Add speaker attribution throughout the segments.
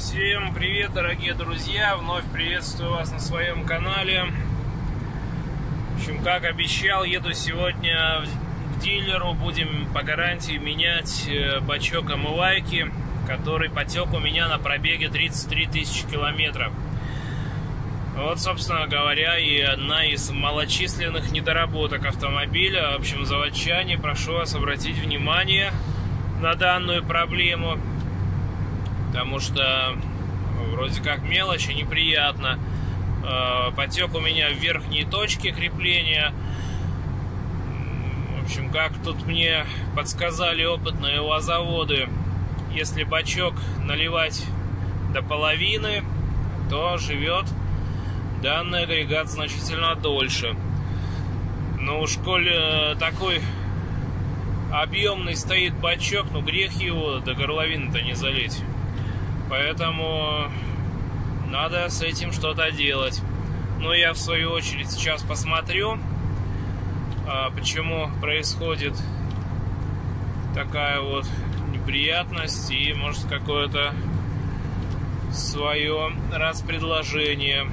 Speaker 1: Всем привет, дорогие друзья! Вновь приветствую вас на своем канале. В общем, как обещал, еду сегодня к дилеру. Будем по гарантии менять э, бачок омывайки, который потек у меня на пробеге 33 тысячи километров. Вот, собственно говоря, и одна из малочисленных недоработок автомобиля. В общем, заводчане, прошу вас обратить внимание на данную проблему потому что вроде как мелочь и неприятно. Э, потек у меня в верхней точке крепления. В общем, как тут мне подсказали опытные УАЗоводы, если бачок наливать до половины, то живет данный агрегат значительно дольше. Но уж коль э, такой объемный стоит бачок, ну грех его до горловины-то не залить. Поэтому надо с этим что-то делать. Но я в свою очередь сейчас посмотрю, а, почему происходит такая вот неприятность и может какое-то свое распредложение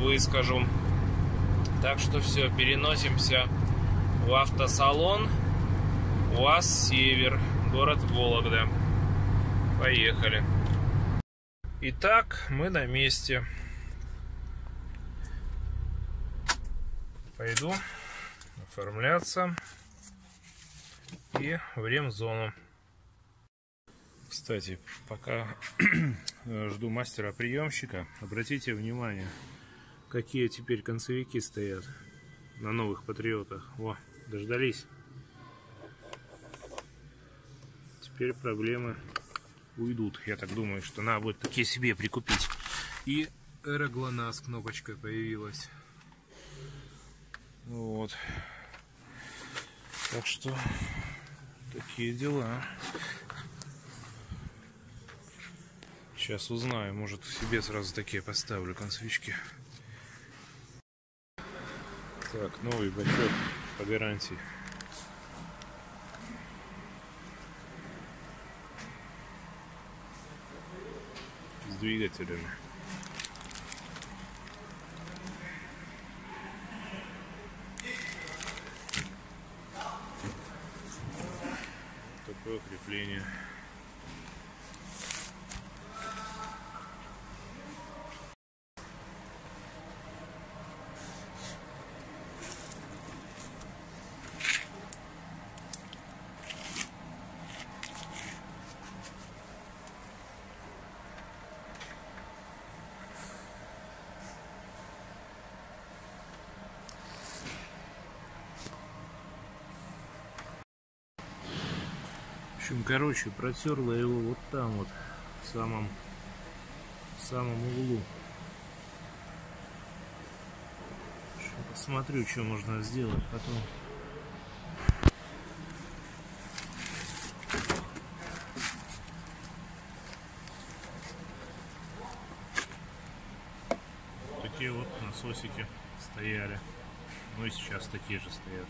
Speaker 1: выскажу. Так что все, переносимся в автосалон УАЗ Север, город Вологда. Поехали. Итак, мы на месте. Пойду оформляться и в ремзону. Кстати, пока жду мастера-приемщика, обратите внимание, какие теперь концевики стоят на новых патриотах. О, дождались. Теперь проблемы уйдут. Я так думаю, что надо будет такие себе прикупить. И эроглонас кнопочка появилась. Вот. Так что такие дела. Сейчас узнаю, может себе сразу такие поставлю концевички. Так, новый бачок по гарантии. Двигателями. Такое крепление. Общем, короче, протерла его вот там вот, в самом, в самом углу. Посмотрю, что можно сделать потом. Такие вот насосики стояли. Ну и сейчас такие же стоят.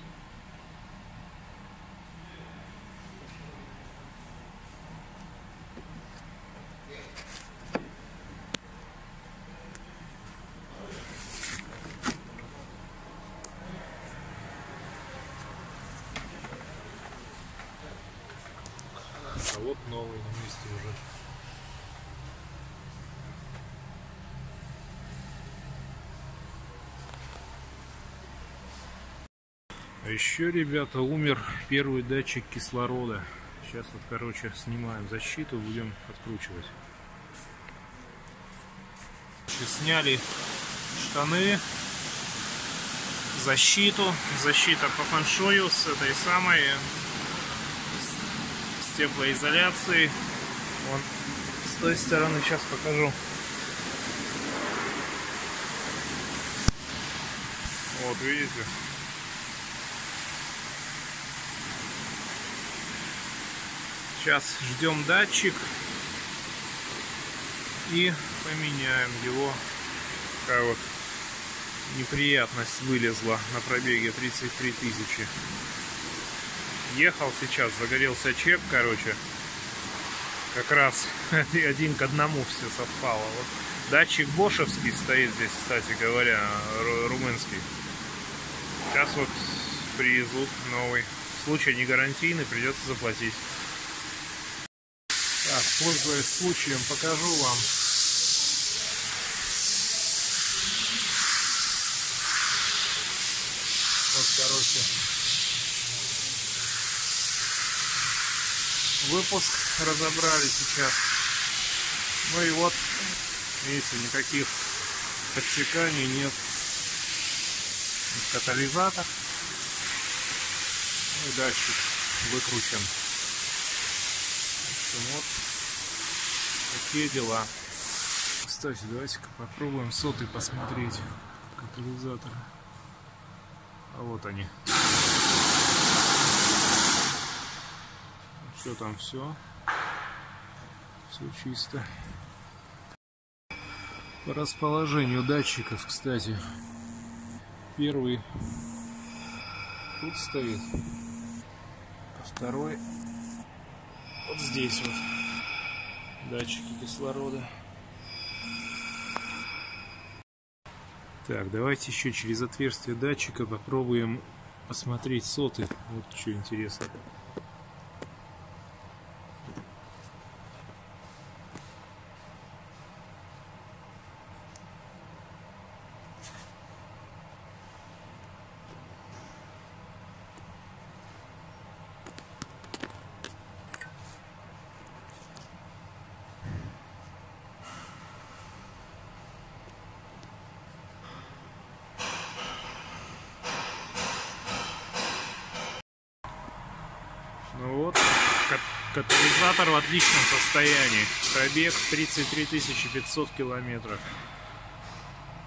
Speaker 1: А вот новый на месте уже. А еще, ребята, умер первый датчик кислорода. Сейчас вот, короче, снимаем защиту, будем откручивать. Сняли штаны, защиту, защита по фэншую с этой самой теплоизоляции. Вон с той стороны сейчас покажу. Вот, видите? Сейчас ждем датчик и поменяем его. Такая вот неприятность вылезла на пробеге 33 тысячи ехал сейчас, загорелся чек, короче. как раз один к одному все совпало. Вот датчик Бошевский стоит здесь, кстати говоря, румынский. Сейчас вот привезут новый. В случае не гарантийный, придется заплатить. Так, пользуясь случаем, покажу вам. Вот, короче, выпуск разобрали сейчас. Ну и вот, видите, никаких подсеканий нет. Катализатор. Ну и датчик выкручен. В общем, вот такие дела. Кстати, давайте-ка попробуем сотый посмотреть катализатора. А вот они. Все там все. Все чисто. По расположению датчиков, кстати. Первый тут стоит. А второй вот здесь вот. Датчики кислорода. Так, давайте еще через отверстие датчика попробуем посмотреть соты. Вот что интересно. Ну вот, катализатор в отличном состоянии. Пробег 33 500 километров.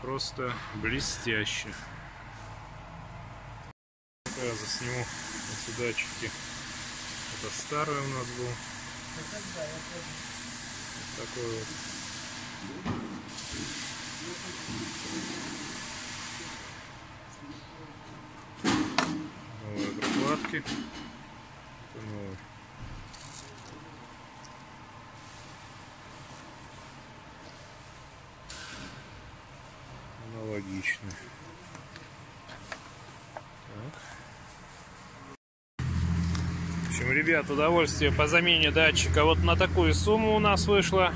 Speaker 1: Просто блестяще. Я засниму эти датчики. Это старый у нас был. Вот такой вот. Новые прокладки. Ну, аналогично. Так. В общем, ребят, удовольствие по замене датчика вот на такую сумму у нас вышло.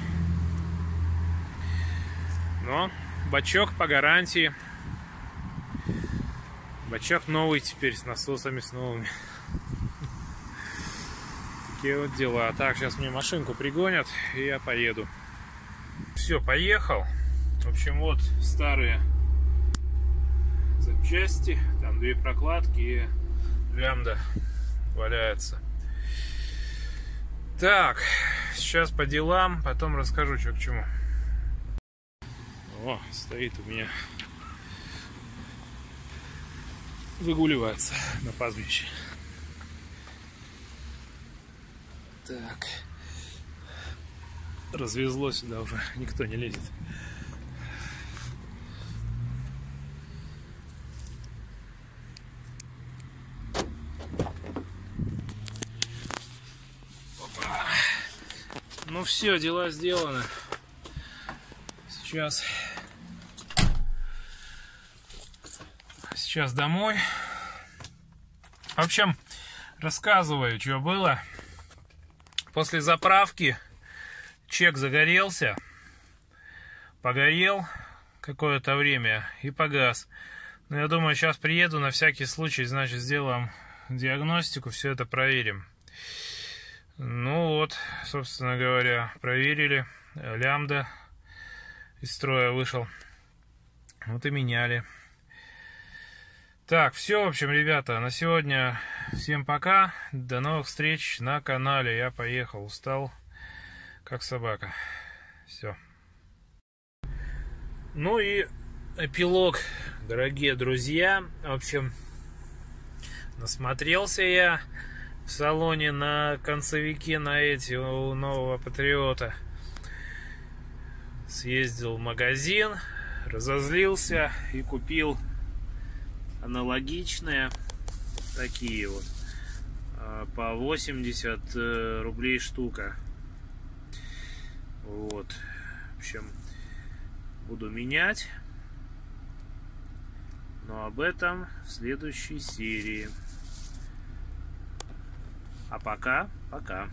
Speaker 1: Но бачок по гарантии. Бачок новый теперь с насосами с новыми. Такие вот дела. Так, сейчас мне машинку пригонят, и я поеду. Все, поехал. В общем, вот старые запчасти. Там две прокладки и лямда валяется. Так, сейчас по делам, потом расскажу, что к чему. О, стоит у меня выгуливается на пастбище. Так. Развезло сюда уже, никто не лезет. Ну все, дела сделаны. Сейчас сейчас домой. В общем, рассказываю, что было. После заправки чек загорелся, погорел какое-то время и погас. Но я думаю, сейчас приеду на всякий случай, значит, сделаем диагностику, все это проверим. Ну вот, собственно говоря, проверили. Лямда из строя вышел. Вот и меняли. Так, все, в общем, ребята, на сегодня всем пока. До новых встреч на канале. Я поехал, устал, как собака. Все. Ну и эпилог, дорогие друзья. В общем, насмотрелся я в салоне на концевике на эти у нового Патриота. Съездил в магазин, разозлился и купил аналогичные такие вот а, по 80 э, рублей штука Вот. В общем, буду менять. Но об этом в следующей серии. А пока, пока.